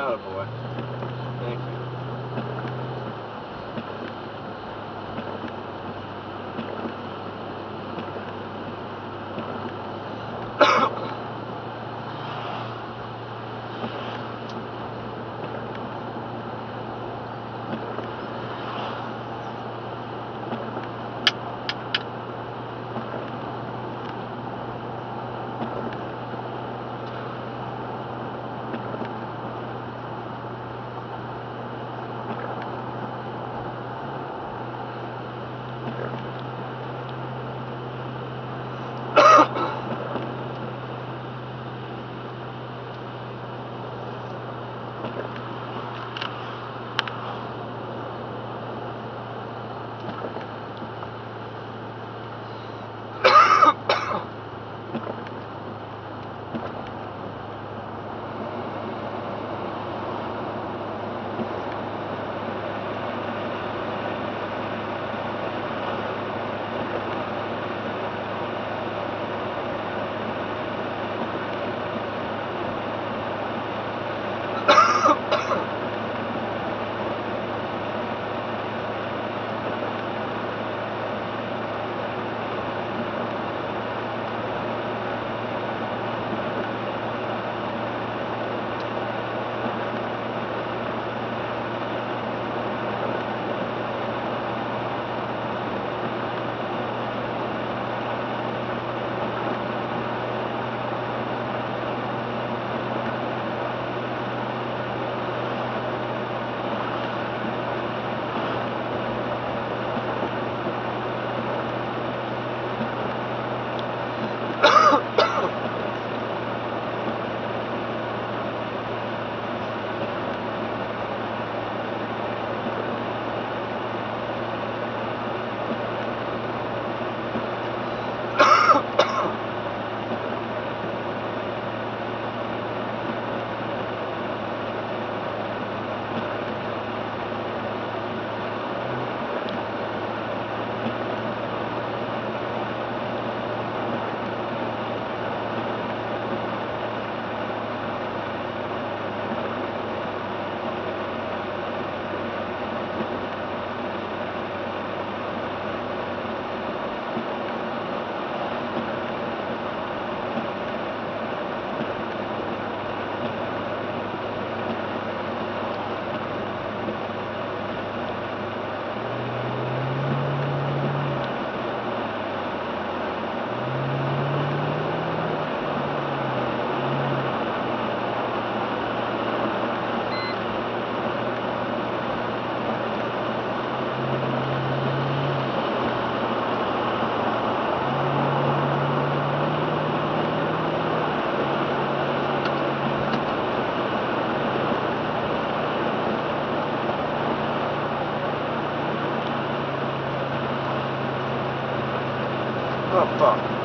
Oh boy. Oh, fuck.